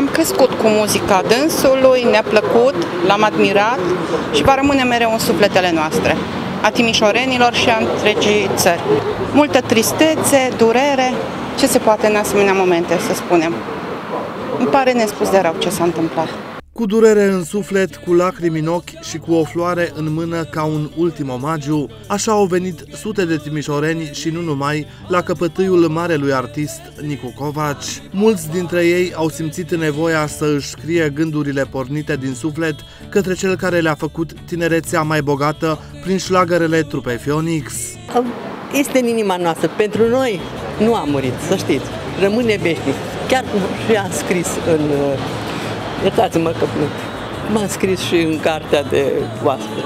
Am crescut cu muzica dânsului, ne-a plăcut, l-am admirat și va rămâne mereu în sufletele noastre, a timișorenilor și a întregii țări. Multă tristețe, durere, ce se poate în asemenea momente, să spunem. Îmi pare nespus de rău ce s-a întâmplat. Cu durere în suflet, cu lacrimi în ochi și cu o floare în mână ca un ultim omagiu, așa au venit sute de timișoreni și nu numai la căpătâiul marelui artist Nicu Covaci. Mulți dintre ei au simțit nevoia să își scrie gândurile pornite din suflet către cel care le-a făcut tinerețea mai bogată prin șlagărele trupei Phoenix. Este în inima noastră. Pentru noi nu a murit, să știți. Rămâne veșnic. Chiar și a scris în Iertați-mă că m-am scris și în cartea de oaspete.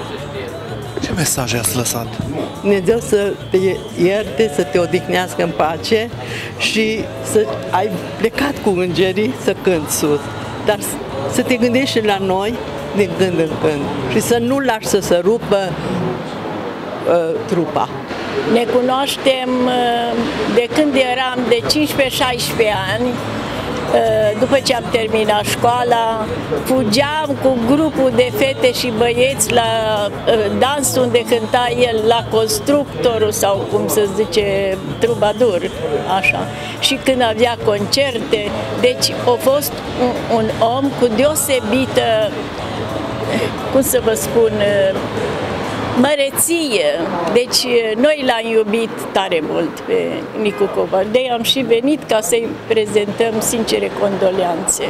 Ce mesaj ați lăsat? Dumnezeu să te ierte, să te odihnească în pace și să ai plecat cu îngerii să cânti sus. Dar să te gândești și la noi din când în când și să nu lași să se rupă uh, trupa. Ne cunoaștem uh, de când eram de 15-16 ani Eh, după ce am terminat școala, fugeam cu grupul de fete și băieți la eh, dans unde cânta el, la constructorul sau cum să zice, trubadur, așa. Și când avea concerte, deci a fost un, un om cu deosebită, cum să vă spun, eh, măreție. Deci noi l-am iubit tare mult pe Nicu Cobar. De am și venit ca să-i prezentăm sincere condoleanțe.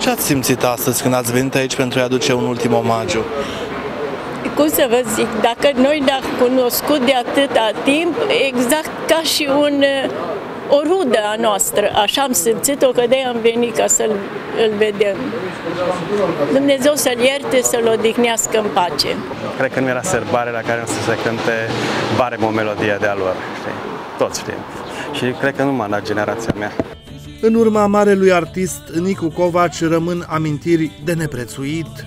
Ce ați simțit astăzi când ați venit aici pentru a aduce un ultim omagiu? Cum să vă zic, dacă noi ne-am cunoscut de atâta timp, exact ca și un o rudă a noastră, așa am simțit-o că de am venit ca să-l îl vedem. Dumnezeu să-l ierte, să-l odihnească în pace. Cred că nu era sărbare la care să se cânte barem o melodie de-a lor, știi? Toți știm. Și cred că numai la generația mea. În urma marelui artist Nicu Covaci rămân amintiri de neprețuit.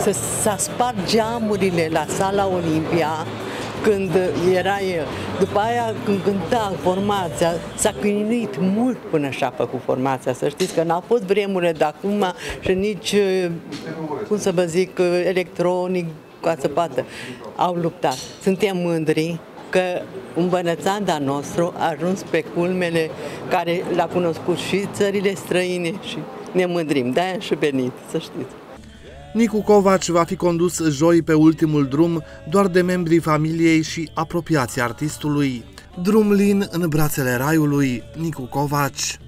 Să s-a spart geamurile la sala Olimpia, când era el. După aia, când cânta formația, s-a chinuit mult până și-a făcut formația. Să știți că n-au fost vremurile de acum și nici, cum să vă zic, electronic, coață pată. Au luptat. Suntem mândri că un bănățan nostru a ajuns pe culmele care l-a cunoscut și țările străine și ne mândrim. De-aia și venit, să știți. Nicu Covaci va fi condus joi pe ultimul drum doar de membrii familiei și apropiații artistului. Drum lin în brațele raiului, Nicu Covaci.